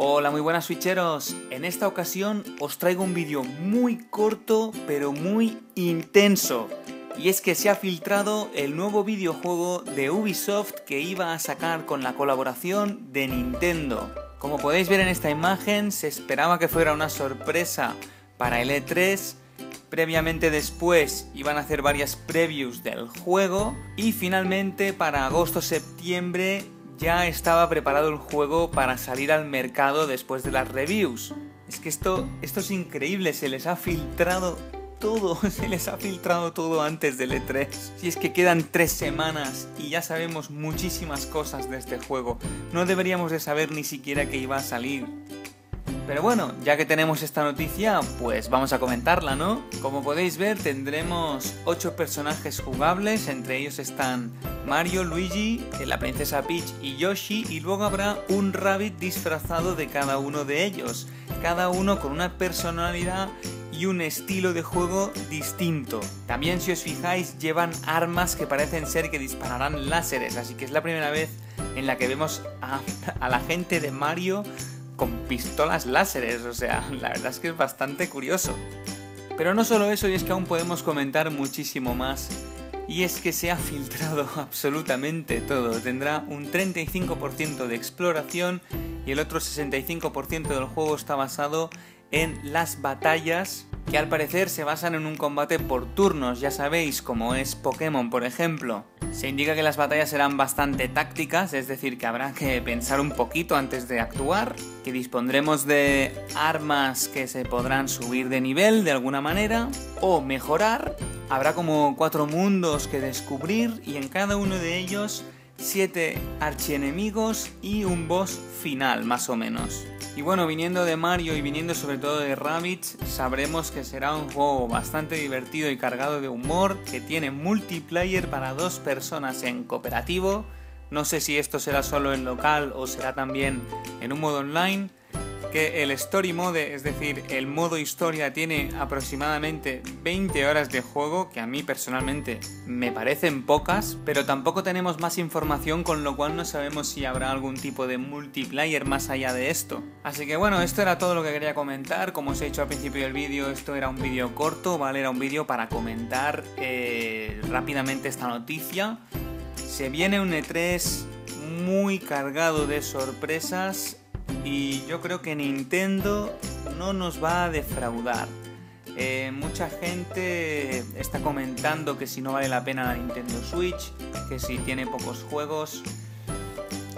Hola, muy buenas switcheros. En esta ocasión os traigo un vídeo muy corto pero muy intenso. Y es que se ha filtrado el nuevo videojuego de Ubisoft que iba a sacar con la colaboración de Nintendo. Como podéis ver en esta imagen, se esperaba que fuera una sorpresa para el E3. Previamente después iban a hacer varias previews del juego y finalmente para agosto-septiembre ya estaba preparado el juego para salir al mercado después de las reviews. Es que esto, esto es increíble, se les ha filtrado todo, se les ha filtrado todo antes del E3. Si es que quedan tres semanas y ya sabemos muchísimas cosas de este juego, no deberíamos de saber ni siquiera que iba a salir. Pero bueno, ya que tenemos esta noticia, pues vamos a comentarla, ¿no? Como podéis ver, tendremos 8 personajes jugables, entre ellos están Mario, Luigi, la princesa Peach y Yoshi, y luego habrá un Rabbit disfrazado de cada uno de ellos, cada uno con una personalidad y un estilo de juego distinto. También si os fijáis llevan armas que parecen ser que dispararán láseres, así que es la primera vez en la que vemos a, a la gente de Mario con pistolas láseres, o sea, la verdad es que es bastante curioso. Pero no solo eso, y es que aún podemos comentar muchísimo más. Y es que se ha filtrado absolutamente todo. Tendrá un 35% de exploración y el otro 65% del juego está basado en las batallas que al parecer se basan en un combate por turnos, ya sabéis, como es Pokémon por ejemplo. Se indica que las batallas serán bastante tácticas, es decir, que habrá que pensar un poquito antes de actuar, que dispondremos de armas que se podrán subir de nivel de alguna manera o mejorar. Habrá como cuatro mundos que descubrir y en cada uno de ellos siete archienemigos y un boss final más o menos. Y bueno, viniendo de Mario y viniendo sobre todo de Rabbids, sabremos que será un juego bastante divertido y cargado de humor, que tiene multiplayer para dos personas en cooperativo. No sé si esto será solo en local o será también en un modo online que el Story Mode, es decir, el modo historia, tiene aproximadamente 20 horas de juego, que a mí personalmente me parecen pocas, pero tampoco tenemos más información, con lo cual no sabemos si habrá algún tipo de multiplayer más allá de esto. Así que bueno, esto era todo lo que quería comentar. Como os he dicho al principio del vídeo, esto era un vídeo corto, ¿vale? Era un vídeo para comentar eh, rápidamente esta noticia. Se viene un E3 muy cargado de sorpresas y yo creo que Nintendo no nos va a defraudar. Eh, mucha gente está comentando que si no vale la pena la Nintendo Switch, que si tiene pocos juegos.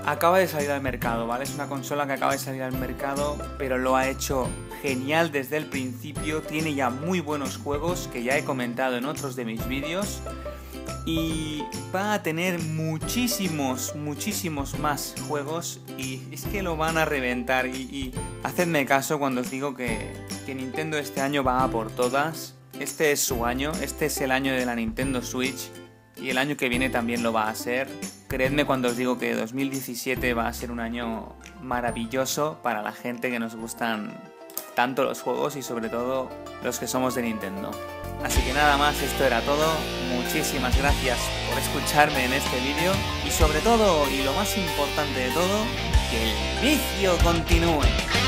Acaba de salir al mercado, ¿vale? Es una consola que acaba de salir al mercado, pero lo ha hecho genial desde el principio. Tiene ya muy buenos juegos que ya he comentado en otros de mis vídeos y va a tener muchísimos, muchísimos más juegos y es que lo van a reventar y, hacedme caso cuando os digo que, que Nintendo este año va a por todas. Este es su año, este es el año de la Nintendo Switch y el año que viene también lo va a ser. Creedme cuando os digo que 2017 va a ser un año maravilloso para la gente que nos gustan tanto los juegos y sobre todo los que somos de Nintendo. Así que nada más, esto era todo. Muchísimas gracias por escucharme en este vídeo y sobre todo, y lo más importante de todo, que el vicio continúe.